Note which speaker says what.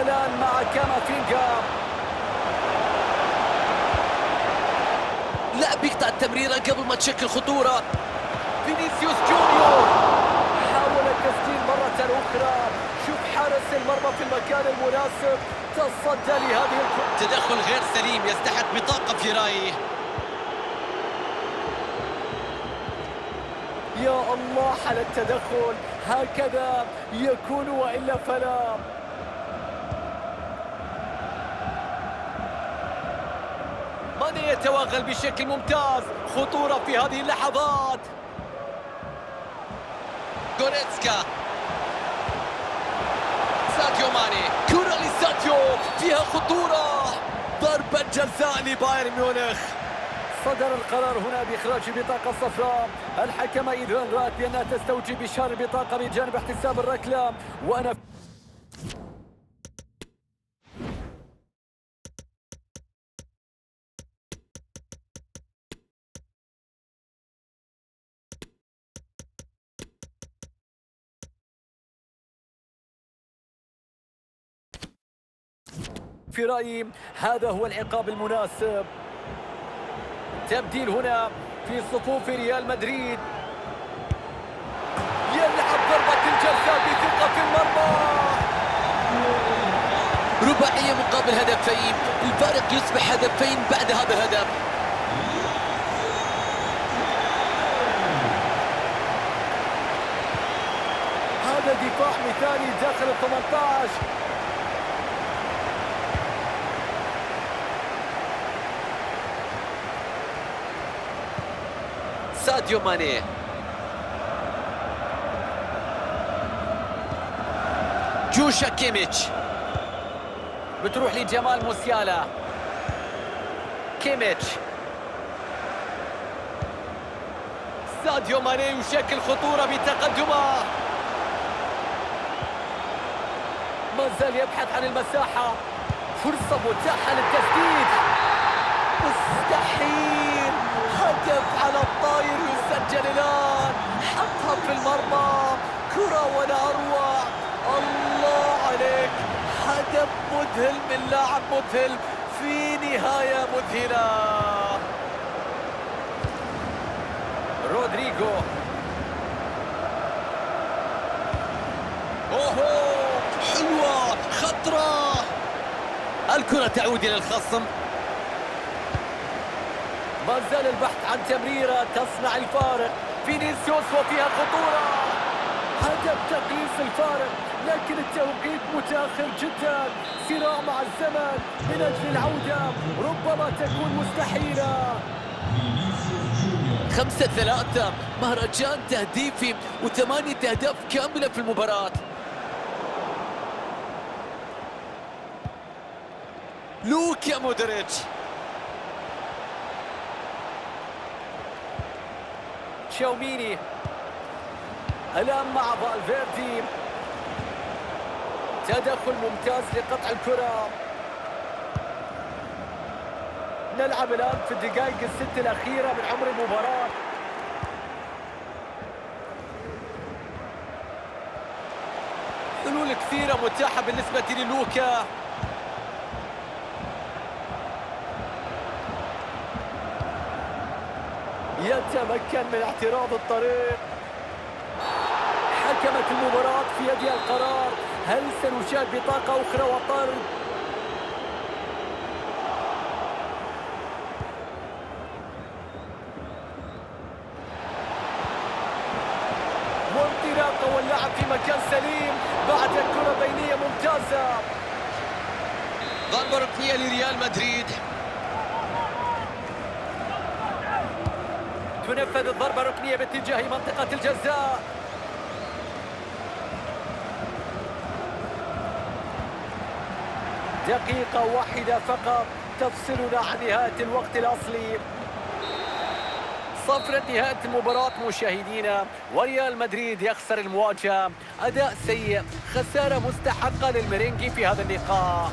Speaker 1: الآن مع كامافينجا
Speaker 2: لاعب يقطع التمريرة قبل ما تشكل خطورة.
Speaker 1: فينيسيوس جونيور حاول التسجيل مرة أخرى. شوف حارس المرمى في المكان المناسب. تصدى لهذه الكرة.
Speaker 2: تدخل غير سليم يستحق بطاقة في رأيي
Speaker 1: يا الله على التدخل. هكذا يكون وإلا فلا. ماني يتوغل بشكل ممتاز؟ خطورة في هذه اللحظات.
Speaker 2: جوريتسكا. ساديو ماني.
Speaker 1: كرة لساتيو. فيها خطورة. ضربة جزاء لبايرن ميونخ. صدر القرار هنا بإخراج بطاقة صفراء. الحكم إذا رأت بأنها تستوجب إشهار البطاقة بجانب احتساب الركلة. وأنا في رأيي هذا هو العقاب المناسب. تبديل هنا في صفوف ريال مدريد. يلعب ضربة الجزاء بثقة في المرمى.
Speaker 2: رباعية مقابل هدفين. الفارق يصبح هدفين بعد هذا الهدف
Speaker 1: هذا دفاع مثالي داخل ال 18
Speaker 2: ساديو ماني. جوشوا كيميتش.
Speaker 1: بتروح لجمال موسيالا. كيميتش. ساديو ماني يشكل خطورة بتقدمه. ما زال يبحث عن المساحة. فرصة متاحة للتسديد. الطاير يسجل الآن. حطها في المرمى. كرة ولا أروع. الله عليك. هدف مذهل من لاعب مذهل. في نهاية مذهلة. رودريجو.
Speaker 2: أوهو. حلوة. خطرة. الكرة تعود إلى الخصم.
Speaker 1: ما زال البحث عن تمريرة تصنع الفارق. فينيسيوس وفيها خطورة. هدف تقليص الفارق لكن التوقيت متأخر جدا. صراع مع الزمن من أجل العودة ربما تكون مستحيلة.
Speaker 2: خمسة ثلاثة. مهرجان تهديفي وثمانية أهداف كاملة في المباراة. لوكا مودريتش.
Speaker 1: تشاوميني. الآن مع فالفيردي. تدخل ممتاز لقطع الكرة. نلعب الآن في الدقائق الست الأخيرة من عمر المباراة. حلول كثيرة متاحة بالنسبة للوكا. يتمكن من اعتراض الطريق. حكمت المباراة في يدها القرار. هل سنشاهد بطاقة أخرى وطرد؟ وانطلاقة واللعب في مكان سليم بعد كرة بينية ممتازة.
Speaker 2: ضربة ركنية لريال مدريد.
Speaker 1: تنفذ الضربة الركنية باتجاه منطقة الجزاء. دقيقة واحدة فقط تفصلنا عن نهاية الوقت الأصلي. صفرة نهاية المباراة مشاهدينا. وريال مدريد يخسر المواجهة. أداء سيء. خسارة مستحقة للمرينجي في هذا اللقاء.